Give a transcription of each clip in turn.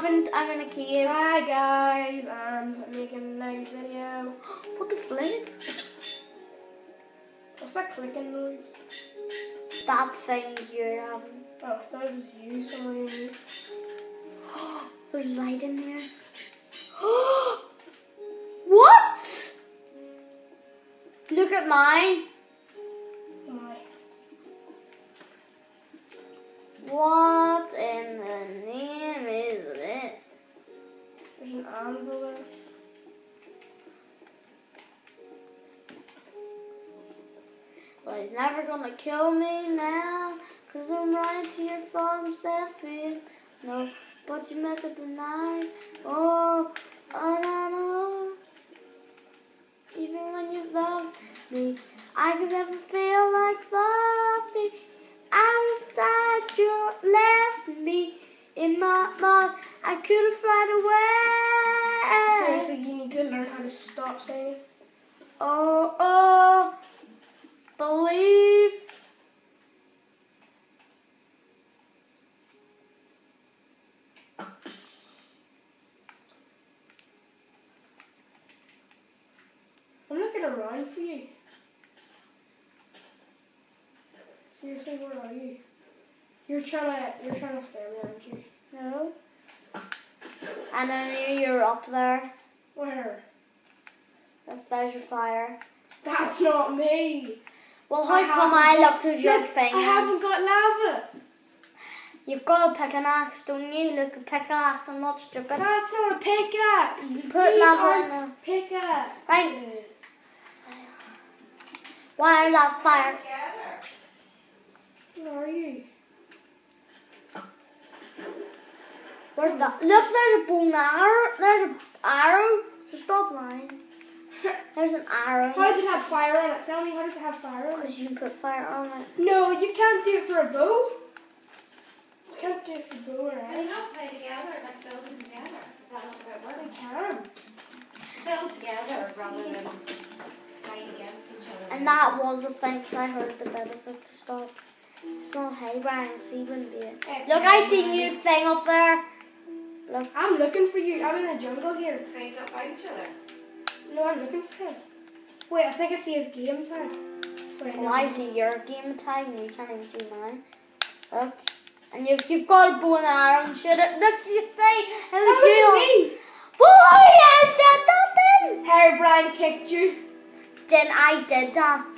happened? I'm in a cave. Hi guys, um, I'm making a nice video. What the flip? What's that clicking noise? That thing you're having. Um, oh, I thought it was you, somebody. There's light in there. what? Look at mine. There. Well, he's never gonna kill me now, cause I'm right here from Sheffield. No, but you make it tonight. Oh, oh no, no. Even when you love me, I could never feel like loving. I was sad you left me in my mind. I couldn't find a way. Seriously, you need to learn how to stop singing. Oh, oh, believe. I'm looking around for you. Seriously, where are you? You're trying to you're trying to scare me, aren't you? No. And I knew you were up there. Where? There's your fire. That's not me. Well, how I come I looked at your Look, thing? I haven't got lava. You've got a pickaxe, don't you? Look, a pickaxe. I'm not stupid. That's not a pickaxe. Put These lava in the- pickaxe. Right. Why is that fire? Where are you? Where's that? Look, there's a bow and arrow. There's an arrow. So stop lying. There's an arrow. How does it have fire on it? Tell me, how does it have fire on it? Because you can put fire on it. No, you can't do it for a bow. You can't do it for a bow or They anything. don't play together, like building together. Is that how it We works? can. Build together rather than fight against each other. And that was the thing 'cause I heard the benefits to stop. It's not hay, Brian. See, wouldn't do it. It's Look, I see Brian. new thing up there. Look. I'm looking for you. I'm in the jungle here. So you don't fight each other. No, I'm looking for him. Wait, I think I see his game tag. Wait, no. Well, I see your game tag and you can't even see mine. Look. And you've, you've got a bow and arrow and shit. Look, you can say it That was you. wasn't me. Boy, I did that then. Herobrine kicked you. Then I did that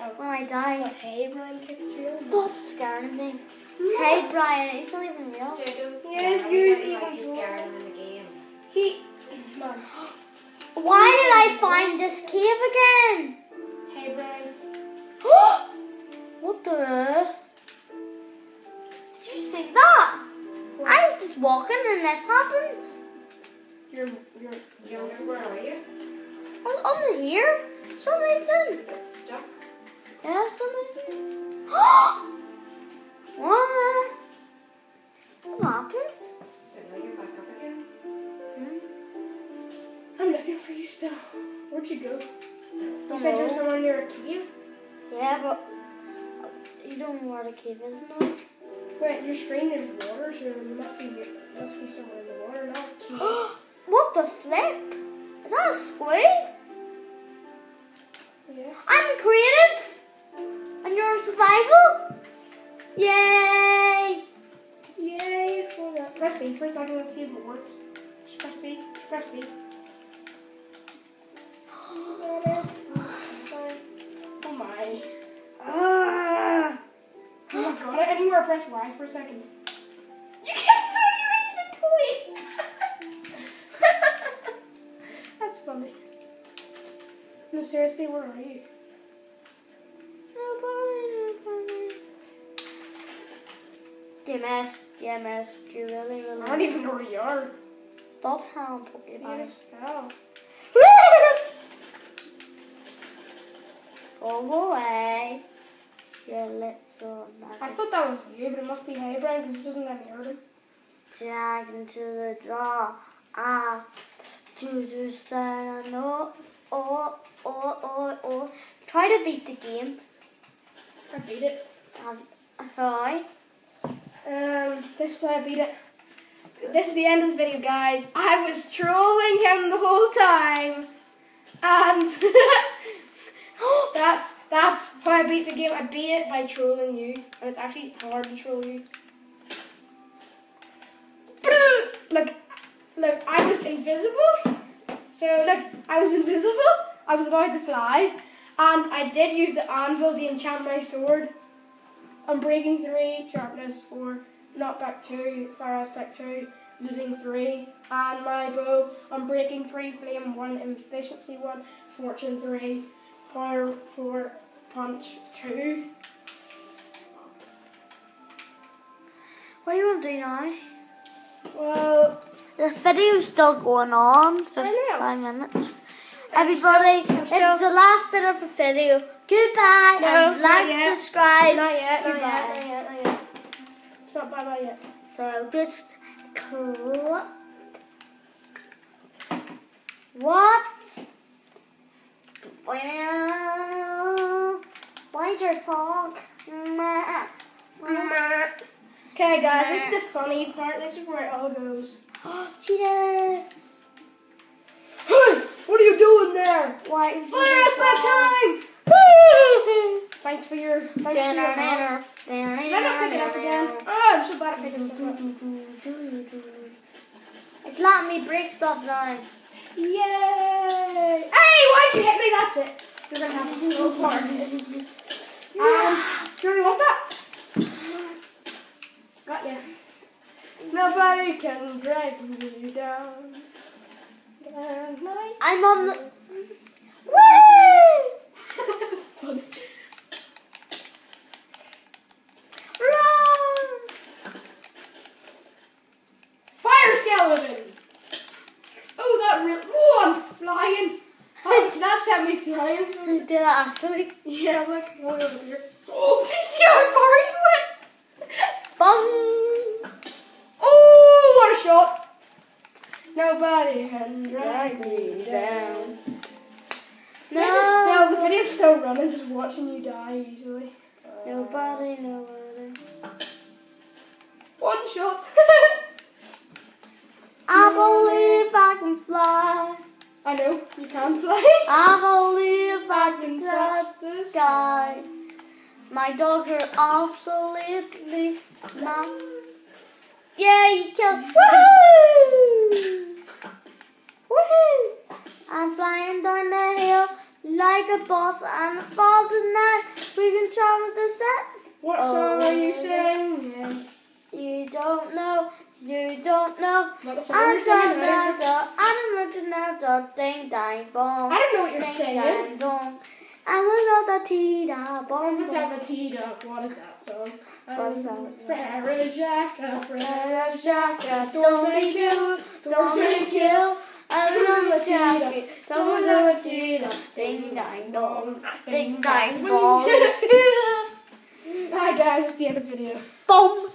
Oh. when I But died. hey, Brian kicked you. Stop scaring me. Hmm? Hey, Brian, it's not even real. Dude, don't Yes, scare him. you He even like you told scaring him in the game. He. Man. Why did I find this cave again? Hey, Brian. what the? Did you see that? I was just walking and this happened. You're. You're. Younger, where are you? I was under here. Some reason. It's stuck. Yeah, some reason. what? What happened? Looking for you still. Where'd you go? You said Hello? you're somewhere near a cave. Yeah, but you don't know where the cave is now. Wait, your screen there's water, so you must be you must be somewhere in the water, not a cave. what the flip? Is that a squid? yeah. I'm creative, and you're survival. Yay! Yay! Hold on. Press B for a second. Let's see if it works. Just press B. Just press B. Oh my. Ah. Oh my god, I anywhere press Y for a second. You can't see your inventory! That's funny. No, seriously, where are you? Nobody, nobody. DMS, DMS, do you really, really? I don't even know where you are. Stop telling Pokemon. spell. Go away. You little I thought that was you, but it must be Herobrine because it doesn't let me hurt him. Tag into the door. Ah. Do do stand no. Oh, oh, oh, oh. Try to beat the game. I beat it. Um, hi. Um, this is how I beat it. this is the end of the video, guys. I was trolling him the whole time, and that's that's how I beat the game. I beat it by trolling you, and it's actually hard to troll you. Look, look, I was invisible. So look, I was invisible. I was allowed to fly, and I did use the anvil to enchant my sword. Unbreaking three, sharpness four, knockback two, fire aspect two, looting three, and my bow. Unbreaking three, flame one, efficiency one, fortune three, power four, punch two. What do you want to do now? Well, The video's still going on for five minutes. Everybody, still- it's the last bit of the video. Goodbye No, and like, yet. subscribe. not yet, not Goodbye. yet, not yet, not yet. It's not bye bye yet. So just clap. What? Well, fog? Okay, guys, this is the funny part. This is where it all goes. Cheetah. Hey, what are you doing there? Why Fire aspect fog? time! Thanks for your. Thanks for your. Dinner, dinner, Did I not pick it up again? Oh, I'm so bad at picking stuff up. It's letting me break stuff now. Yay! Hey, why'd you hit me? That's it. You're gonna have to go hard. Um, do you really want that? Got ya. Nobody can drag me down. Down I'm on the. Woo! That's funny. Run! Fire skeleton! Oh, that real. Oh, I'm flying. Oh, did that set me flying? Did I actually? Yeah, look, way over here. Oh, do you see how far you went? Bum! Oh, what a shot! Nobody can drag me down. This is still, the video's still running, just watching you die easily. Nobody, nobody. One shot. I believe I can fly. I know, you can fly. I believe I can touch the sky. My dogs are absolutely mad. Yeah, you killed. Woohoo! Woohoo! I'm flying down the hill like a boss and fall tonight. We can travel the set. What song are you oh, singing? You don't know, you don't know. Not the I'm you're singing, done now, right? done. I'm looking now, done. Ding, dang, bong. I don't know what you're Ding, singing. dang, dong. Got the tea da bong. Let's have a tea duck. What is that song? I What don't is know. that? Farrah Jack, uh, Farrah Shaka, don't make you, don't make you. I'm gonna check it. Don't do it, cheetah. Ding dang dong, ding dang dong. Hi guys, it's the end of the video. Boom.